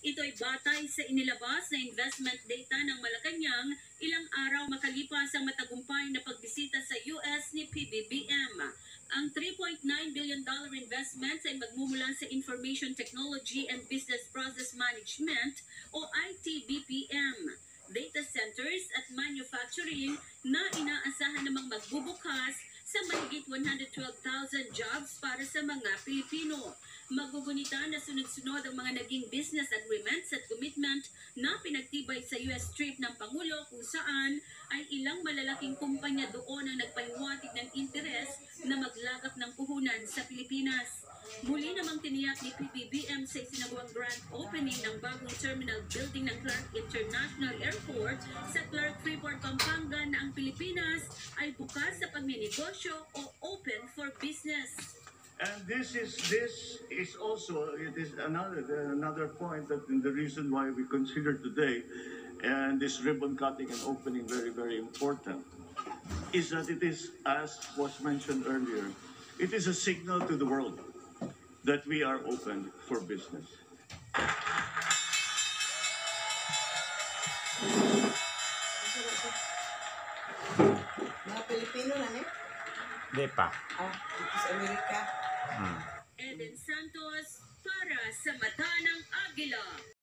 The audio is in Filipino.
Ito ay batay sa inilabas na investment data ng Malacanang ilang araw makalipas ang matagumpay na pagbisita sa US ni PBBM. Ang 3.9 billion dollar investment ay magmumula sa Information Technology and Business Process Management o ITBPM data centers at manufacturing na inaasahan namang magbubukas sa mahigit 112,000 jobs para sa mga Pilipino. Magugunita na sunod-sunod ang mga naging business agreements at commitment na pinagtibay sa US trip ng Pangulo kung saan ay ilang malalaking kumpanya doon ang nagpahiwatig ng interes na maglagak ng puhunan sa Pilipinas. Muli namang tiniyak ni PBBM sa isinagawang grand opening ng bagong terminal building ng Clark International Airport sa Clark Freeport, Pampanga na ang Pilipinas ay bukas sa pagninegosyo o open for business. And this is this is also it is another another point that the reason why we consider today and this ribbon cutting and opening very very important is that it is as was mentioned earlier it is a signal to the world that we are open for business. Mga Pilipino na eh. Di pa. Ah, dito sa Amerika. Hmm. Eden Santos para sa Mata ng Agila.